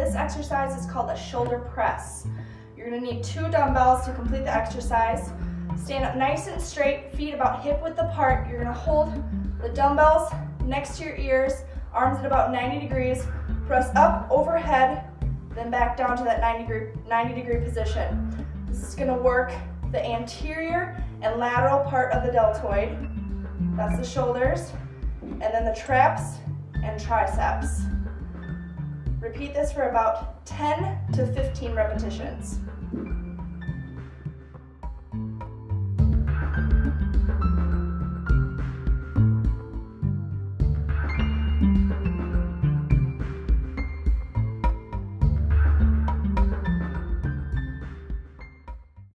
This exercise is called a shoulder press. You're gonna need two dumbbells to complete the exercise. Stand up nice and straight, feet about hip width apart. You're gonna hold the dumbbells next to your ears, arms at about 90 degrees. Press up overhead, then back down to that 90 degree, 90 degree position. This is gonna work the anterior and lateral part of the deltoid. That's the shoulders. And then the traps and triceps. Repeat this for about 10 to 15 repetitions.